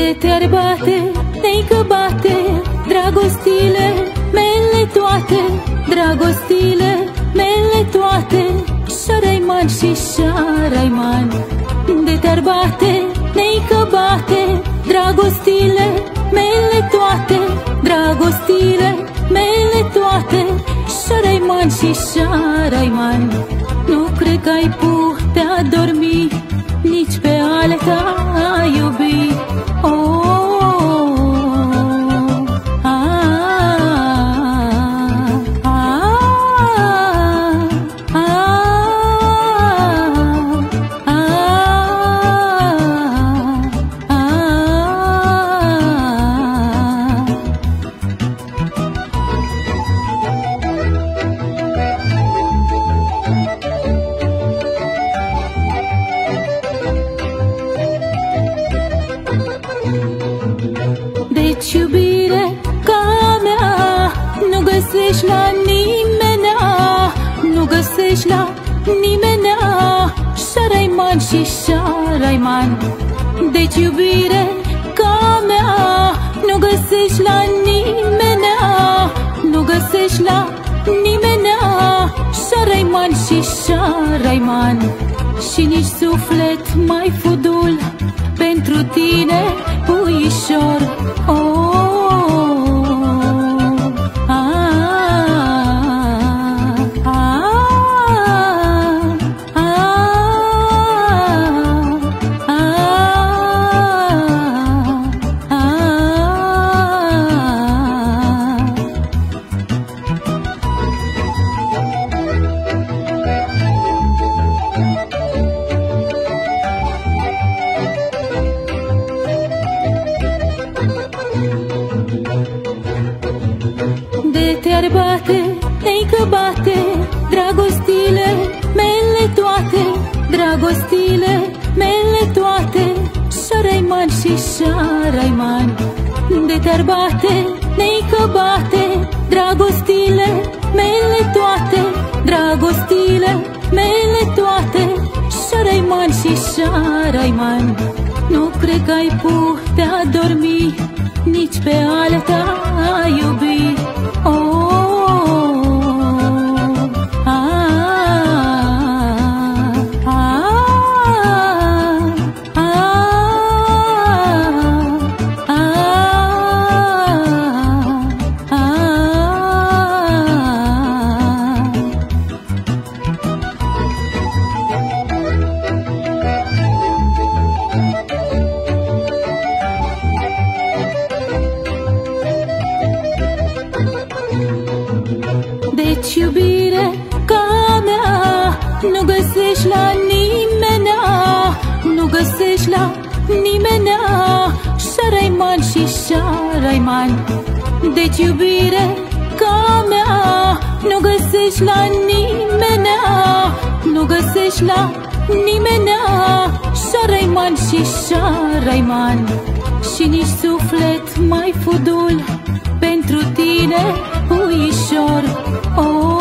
De te-ar bate, te că bate Dragostile mele toate Dragostile mele toate. Șaraiman și șaraiman De te-ar bate, te că bate Dragostile mele toate Dragostile mele toate. Șaraiman și șaraiman Nu cred că ai putea dormi Nici pe ale ta iubi Oh, Deci iubire ca mea Nu găsești la nimeni Nu găsești la nimeni Șaraiman și șaraiman Deci iubire ca mea Nu găsești la nimeni Nu găsești la nimeni Șaraiman și șaraiman Și nici suflet mai fudul Pentru tine puișor. Oh, De te-ar bate, ei că bate Dragostile mele toate Dragostile mele toate Șaraiman și șaraiman De te-ar bate, ei că bate Dragostile mele toate Dragostile mele toate Șaraiman și șaraiman Nu cred că ai putea dormi Nici pe alta. iubi Deci iubire ca mea. Nu găsești la nimeni Nu găsești la nimeni Șaraiman și șaraiman Deci iubire ca mea. Nu găsești la nimeni Nu găsești la nimeni Șaraiman și șaraiman Și nici suflet mai fudul Pentru tine puișor Oh,